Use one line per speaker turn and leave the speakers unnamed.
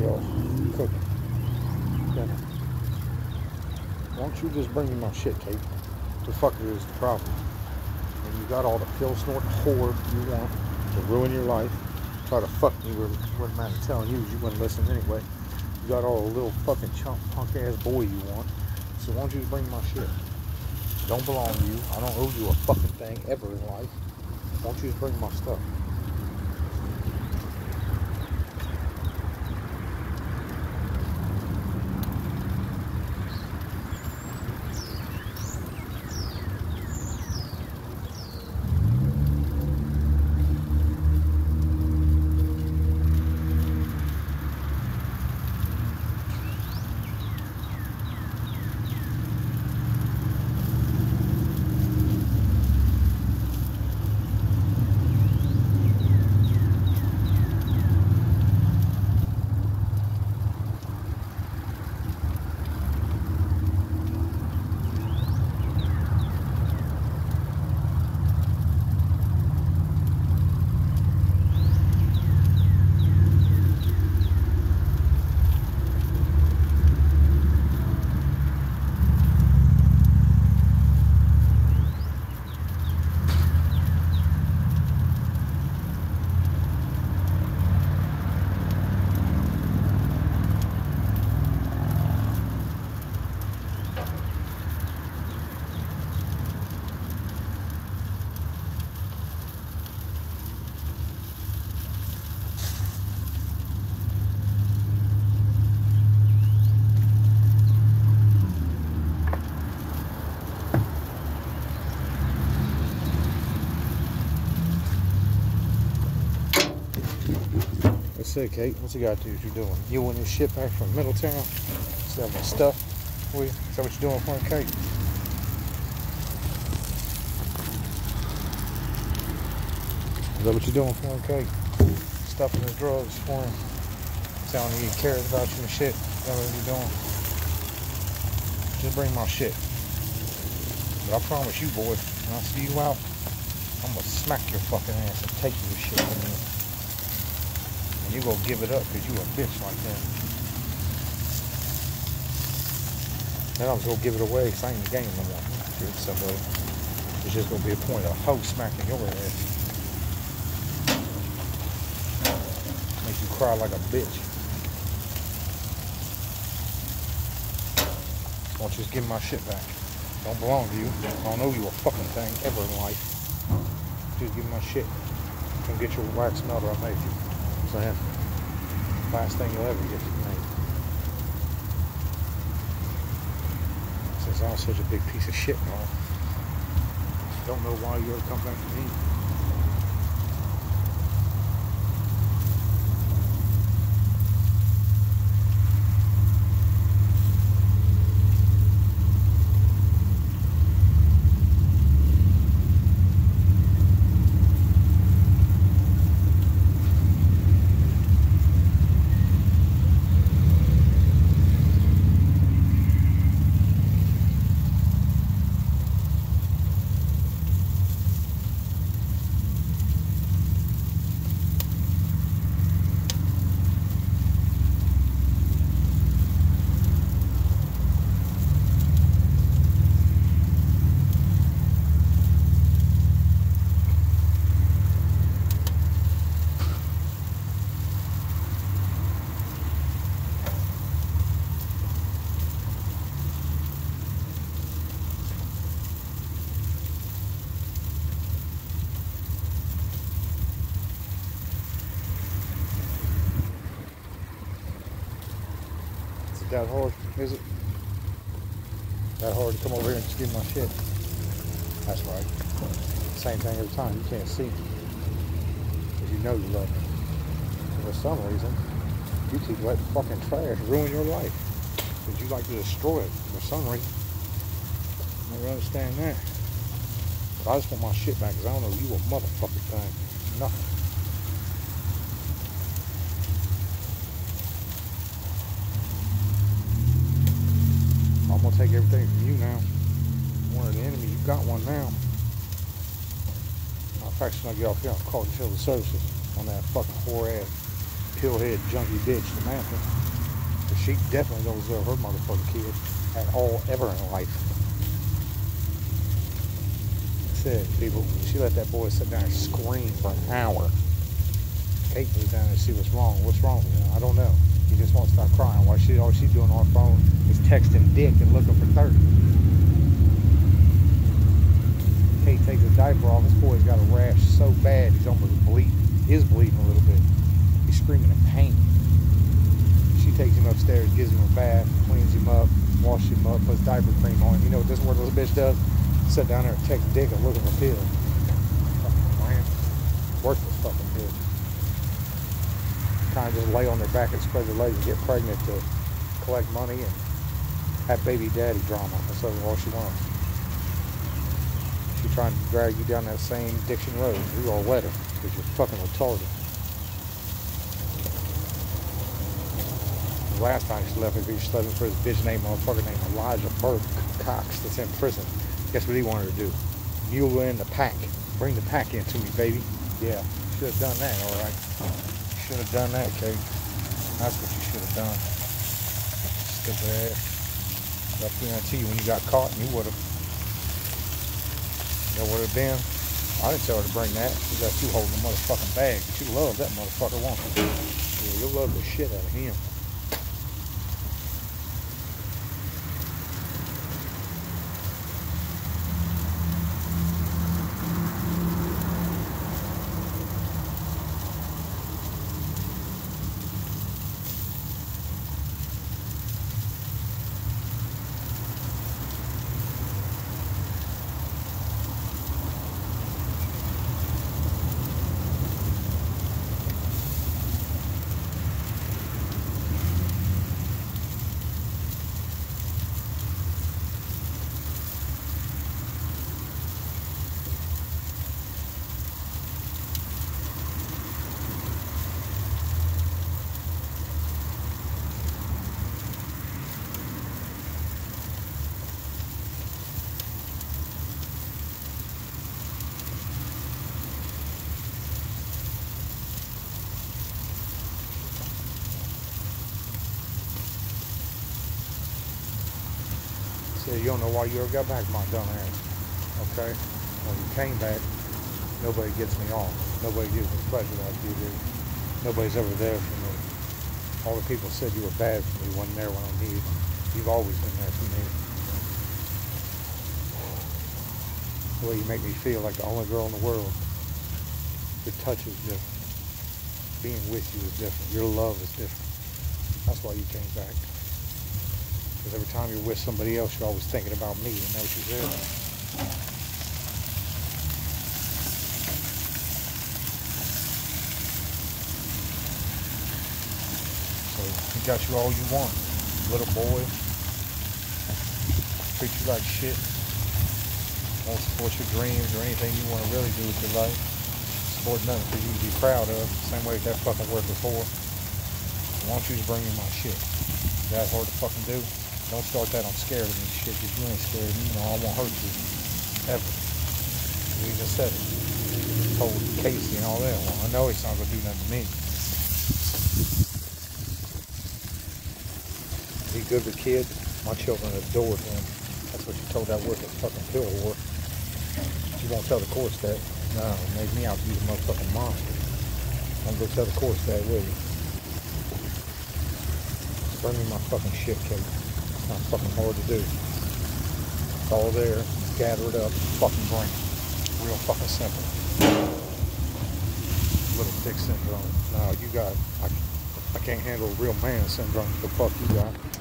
y'all. Cooking. Dinner. Why don't you just bring me my shit, Kate? The fuck is the problem? And you got all the pill snort whore you want to ruin your life. Try to fuck me where what I'm telling you? You wouldn't listen anyway. You got all the little fucking chump punk ass boy you want. So why don't you just bring my shit? Don't belong to you. I don't owe you a fucking thing ever in life. Why don't you just bring my stuff? It, Kate. what's you got to? What you doing? You want this shit back from Middletown? Selling my stuff? Is that what you're doing for Kate? Is that what you're doing for me, Kate? Stuffing the drugs for him? Telling me he cares about you and shit? Is that what you're doing? Just bring my shit. But I promise you, boy, when I see you out, I'm gonna smack your fucking ass and take your shit from you. And you're gonna give it up because you a bitch like that. Then I'm gonna give it away because I ain't the game no more. Give it to somebody. It's just gonna be a point of hoe smacking your ass. Make you cry like a bitch. Why don't you just give my shit back? Don't belong to you. I don't owe you a fucking thing ever in life. Just give me my shit. Come get your wax melter I made you. Saying last thing you'll ever get from me. Since oh, I'm such a big piece of shit now, don't know why you ever come back to me. That hard? Is it? That hard to come over here and give my shit? That's right. Same thing every time. You can't see me. Because you know you love me. And for some reason, you keep letting fucking trash ruin your life. Because you like to destroy it for some reason. I never understand that. But I just want my shit back because I don't know you a motherfucking thing. Nothing. I'm gonna take everything from you now. One of the enemy, you got one now. Matter of fact, when I get off here, I'll call Utility Services on that fucking whore ass pillhead junkie bitch, Samantha. But she definitely don't deserve her motherfucking kid at all ever in life. Said people, she let that boy sit down and scream for an hour. Kate goes down and see what's wrong. What's wrong with him? I don't know. He just won't stop crying. While she all she's doing on her phone is texting Dick and looking for 30. Kate takes his diaper off. This boy's got a rash so bad he's almost bleeding. Is bleeding a little bit. He's screaming in pain. She takes him upstairs, gives him a bath, cleans him up, washes him up, puts diaper cream on him. You know what this what little bitch does? Sit down there and text Dick and looking for pills. Fucking man. Worthless fucking. Kind of just lay on their back and spread their legs and get pregnant to collect money and have baby daddy drama. That's all she wants. She's trying to drag you down that same Diction Road. You all her because you're fucking retarded. Last time she left me, she slept for this bitch named motherfucker named Elijah Burke Cox that's in prison. Guess what he wanted to do? Mule in the pack. Bring the pack into me, baby. Yeah, should have done that, all right. Should have done that, Kate. That's what you should have done. Stupid ass. Up guarantee you when you got caught, you would have. You know what it been? I didn't tell her to bring that. You got you holding the motherfucking bag. But you love that motherfucker, won't you? Yeah, you'll love the shit out of him. Said you don't know why you ever got back, my dumb ass. Okay? When you came back, nobody gets me off. Nobody gives me pleasure like you do. Nobody's ever there for me. All the people said you were bad for me, wasn't there when I needed them. You've always been there for me. The way you make me feel like the only girl in the world. Your touch is different. Being with you is different. Your love is different. That's why you came back. Because every time you're with somebody else, you're always thinking about me. Isn't that what you said? So he got you all you want. Little boy. Treat you like shit. Won't support your dreams or anything you want to really do with your life. Support nothing for you to be proud of. Same way that fucking worked before. I want you to bring me my shit. That hard to fucking do. Don't start that on scared of me shit, because you ain't scared of me. You know, I won't hurt you. Ever. We just said it. Told Casey and all that. Well, I know he's not to do nothing to me. Be good with kids. My children adored him. That's what you told that worthless fucking pill whore. You won't tell the courts that. No, it made me out to be the motherfucking monster. Don't go tell the courts that, will you? Bring me my fucking shit, Kate. Not fucking hard to do. It's all there. Gather it up. Fucking bring it. Real fucking simple. Little dick syndrome. Now you got I, I can't handle real man syndrome. The fuck you got.